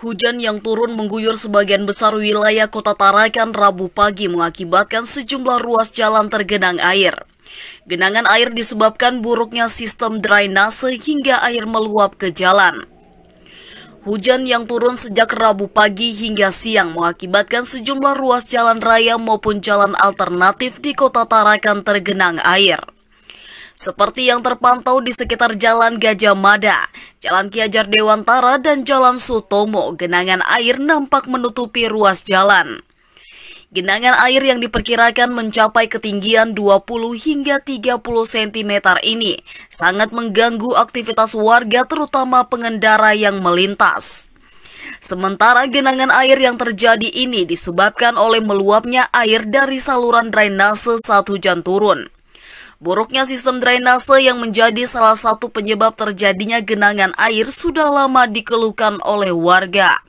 Hujan yang turun mengguyur sebagian besar wilayah kota Tarakan Rabu pagi mengakibatkan sejumlah ruas jalan tergenang air. Genangan air disebabkan buruknya sistem drainase hingga air meluap ke jalan. Hujan yang turun sejak Rabu pagi hingga siang mengakibatkan sejumlah ruas jalan raya maupun jalan alternatif di kota Tarakan tergenang air seperti yang terpantau di sekitar Jalan Gajah Mada, Jalan Ki Hajar Dewantara, dan Jalan Sutomo, genangan air nampak menutupi ruas jalan. Genangan air yang diperkirakan mencapai ketinggian 20 hingga 30 cm ini sangat mengganggu aktivitas warga terutama pengendara yang melintas. Sementara genangan air yang terjadi ini disebabkan oleh meluapnya air dari saluran drainase saat hujan turun. Buruknya sistem drainase yang menjadi salah satu penyebab terjadinya genangan air sudah lama dikeluhkan oleh warga.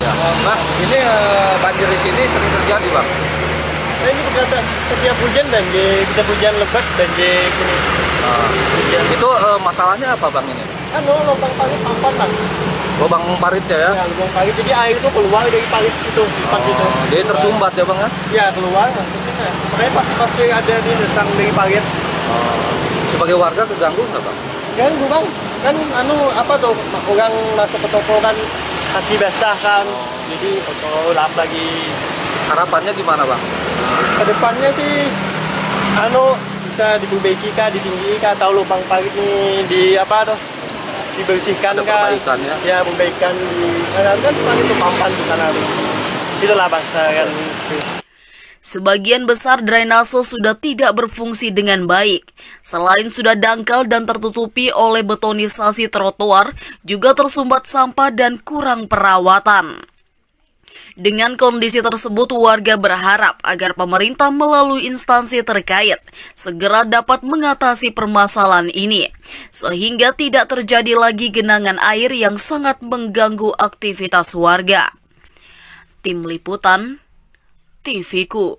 Ya, Pak, ini uh, banjir di sini sering terjadi, Bang. Nah, ini berkata setiap hujan banjir, setiap hujan lebat banjir. Uh, hujan. Itu uh, masalahnya apa, Bang ini? Anu, lubang parit pampang, Bang. Lubang parit ya? Ya, lubang parit. Jadi air itu keluar dari parit itu, oh, itu. Jadi tersumbat ya, Bang ya? Ya, keluar. Makanya pasti pasti ada di datang dari parit. Oh. Sebagai warga keganggu nggak bang? Ganggu bang, kan anu apa tuh orang masuk ke toko kan kaki basah kan, oh. jadi toko lap lagi. Harapannya gimana bang? Ke depannya sih anu bisa diperbaiki kah, ditinggi kah, atau lubang parit ini di apa tuh dibersihkan Ada perbaikan ya? Ya perbaikan di kan kan itu pampan di sana. Itulah bang, saya kan. Sebagian besar drainase sudah tidak berfungsi dengan baik. Selain sudah dangkal dan tertutupi oleh betonisasi trotoar, juga tersumbat sampah dan kurang perawatan. Dengan kondisi tersebut, warga berharap agar pemerintah melalui instansi terkait segera dapat mengatasi permasalahan ini, sehingga tidak terjadi lagi genangan air yang sangat mengganggu aktivitas warga. Tim Liputan TVku